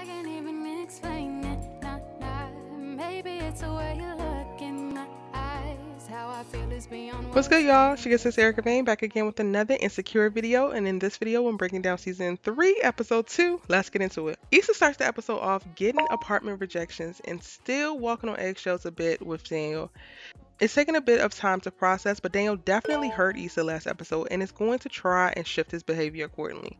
I can't even explain it. Nah, nah. Maybe it's the way you look in my eyes. How I feel is beyond What's good, y'all? She gets this Erica Vain back again with another Insecure video. And in this video, I'm breaking down season 3, episode 2. Let's get into it. Issa starts the episode off getting apartment rejections and still walking on eggshells a bit with Daniel. It's taking a bit of time to process, but Daniel definitely hurt Issa last episode and is going to try and shift his behavior accordingly.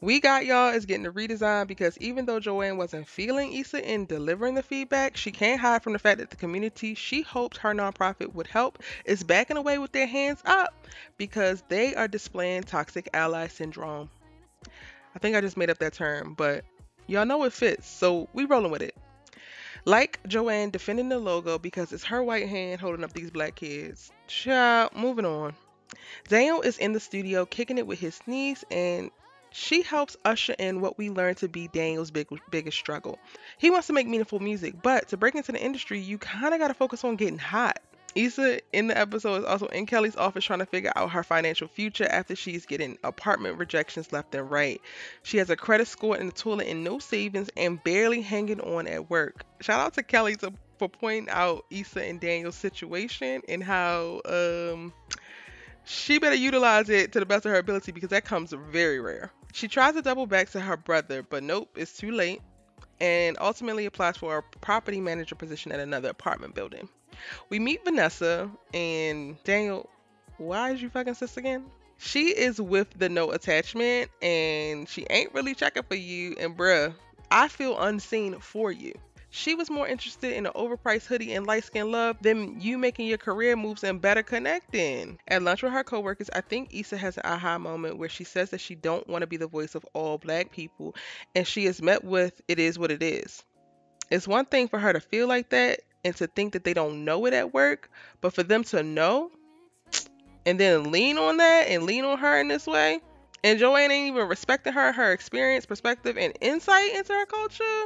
We got y'all is getting a redesign because even though Joanne wasn't feeling Issa in delivering the feedback, she can't hide from the fact that the community she hoped her nonprofit would help is backing away with their hands up because they are displaying toxic ally syndrome. I think I just made up that term, but y'all know it fits, so we rolling with it. Like Joanne defending the logo because it's her white hand holding up these black kids. Child, moving on. Daniel is in the studio kicking it with his niece and she helps usher in what we learn to be Daniel's big, biggest struggle. He wants to make meaningful music, but to break into the industry, you kind of got to focus on getting hot. Issa in the episode is also in Kelli's office trying to figure out her financial future after she's getting apartment rejections left and right. She has a credit score in the toilet and no savings and barely hanging on at work. Shout out to Kelly to, for pointing out Issa and Daniel's situation and how um she better utilize it to the best of her ability because that comes very rare. She tries to double back to her brother, but nope, it's too late, and ultimately applies for a property manager position at another apartment building. We meet Vanessa and Daniel. Why is you fucking sis again? She is with the no attachment and she ain't really checking for you. And bruh, I feel unseen for you. She was more interested in an overpriced hoodie and light skin love than you making your career moves and better connecting. At lunch with her coworkers, I think Issa has an aha moment where she says that she don't want to be the voice of all black people, and she is met with "it is what it is." It's one thing for her to feel like that and to think that they don't know it at work, but for them to know and then lean on that and lean on her in this way, and Joanne ain't even respecting her, her experience, perspective, and insight into her culture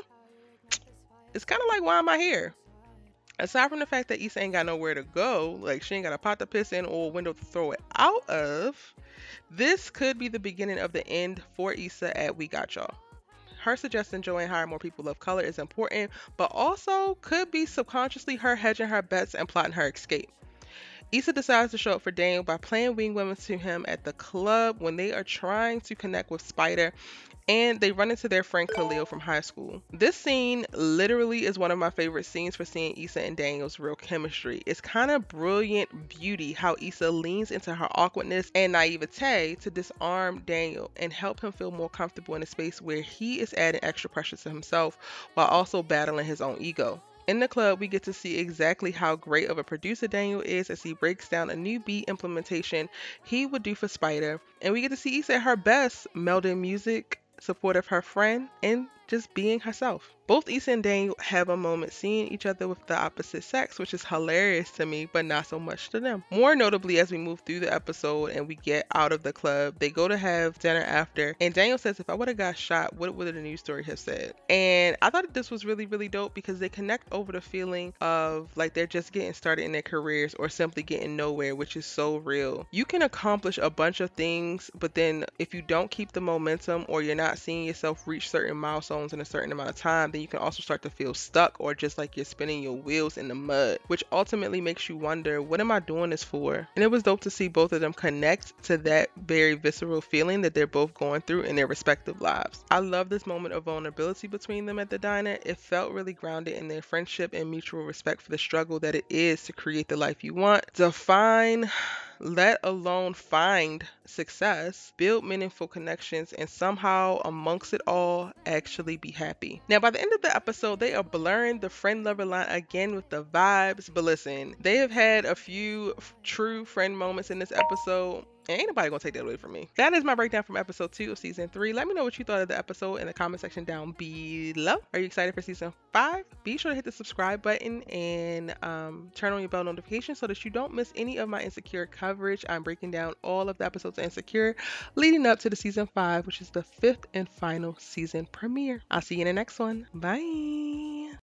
it's kind of like why am I here? Aside from the fact that Issa ain't got nowhere to go, like she ain't got a pot to piss in or a window to throw it out of, this could be the beginning of the end for Issa at We Got Y'all. Her suggesting Joanne hire more people of color is important, but also could be subconsciously her hedging her bets and plotting her escape. Issa decides to show up for Daniel by playing wing women to him at the club when they are trying to connect with Spider and they run into their friend Khalil from high school. This scene literally is one of my favorite scenes for seeing Issa and Daniel's real chemistry. It's kind of brilliant beauty how Issa leans into her awkwardness and naivete to disarm Daniel and help him feel more comfortable in a space where he is adding extra pressure to himself while also battling his own ego. In the club, we get to see exactly how great of a producer Daniel is as he breaks down a new beat implementation he would do for Spider. And we get to see Issa at her best, melding music, support of her friend, and just being herself. Both Issa and Daniel have a moment seeing each other with the opposite sex, which is hilarious to me, but not so much to them. More notably, as we move through the episode and we get out of the club, they go to have dinner after, and Daniel says, If I would have got shot, what would the news story have said? And I thought this was really, really dope because they connect over the feeling of like they're just getting started in their careers or simply getting nowhere, which is so real. You can accomplish a bunch of things, but then if you don't keep the momentum or you're not seeing yourself reach certain milestones in a certain amount of time, then you can also start to feel stuck or just like you're spinning your wheels in the mud, which ultimately makes you wonder, what am I doing this for? And it was dope to see both of them connect to that very visceral feeling that they're both going through in their respective lives. I love this moment of vulnerability between them at the diner. It felt really grounded in their friendship and mutual respect for the struggle that it is to create the life you want. Define let alone find success, build meaningful connections, and somehow amongst it all, actually be happy. Now, by the end of the episode, they are blurring the friend lover line again with the vibes. But listen, they have had a few true friend moments in this episode. Ain't nobody gonna take that away from me. That is my breakdown from episode two of season three. Let me know what you thought of the episode in the comment section down below. Are you excited for season five? Be sure to hit the subscribe button and um, turn on your bell notification so that you don't miss any of my insecure coverage. I'm breaking down all of the episodes of Insecure leading up to the season five, which is the fifth and final season premiere. I'll see you in the next one. Bye.